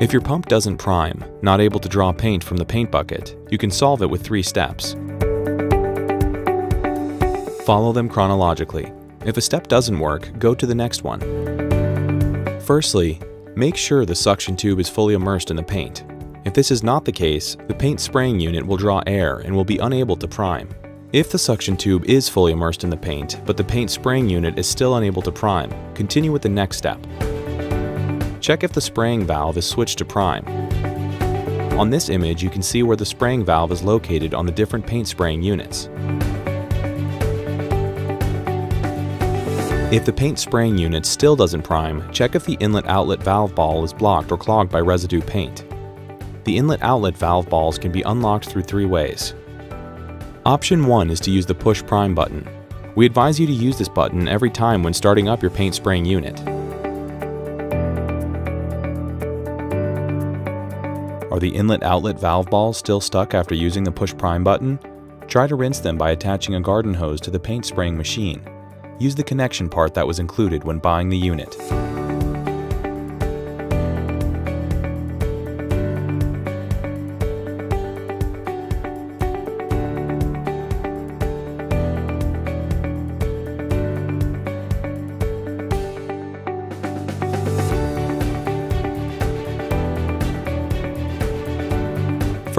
If your pump doesn't prime, not able to draw paint from the paint bucket, you can solve it with three steps. Follow them chronologically. If a step doesn't work, go to the next one. Firstly, make sure the suction tube is fully immersed in the paint. If this is not the case, the paint spraying unit will draw air and will be unable to prime. If the suction tube is fully immersed in the paint, but the paint spraying unit is still unable to prime, continue with the next step. Check if the spraying valve is switched to prime. On this image, you can see where the spraying valve is located on the different paint spraying units. If the paint spraying unit still doesn't prime, check if the inlet-outlet valve ball is blocked or clogged by residue paint. The inlet-outlet valve balls can be unlocked through three ways. Option 1 is to use the push prime button. We advise you to use this button every time when starting up your paint spraying unit. Are the inlet-outlet valve balls still stuck after using the push prime button? Try to rinse them by attaching a garden hose to the paint spraying machine. Use the connection part that was included when buying the unit.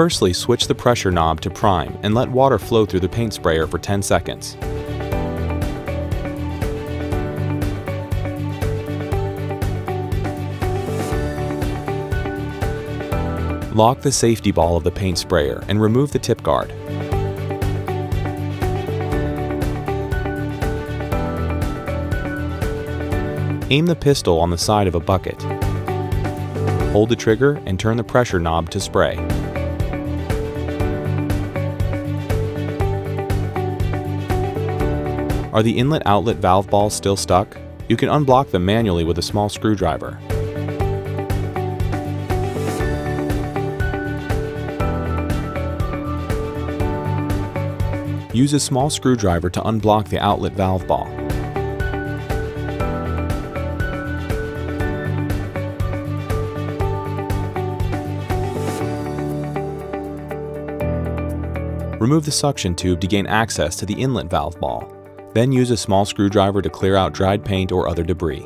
Firstly, switch the pressure knob to prime and let water flow through the paint sprayer for 10 seconds. Lock the safety ball of the paint sprayer and remove the tip guard. Aim the pistol on the side of a bucket. Hold the trigger and turn the pressure knob to spray. Are the inlet-outlet valve balls still stuck? You can unblock them manually with a small screwdriver. Use a small screwdriver to unblock the outlet valve ball. Remove the suction tube to gain access to the inlet valve ball. Then use a small screwdriver to clear out dried paint or other debris.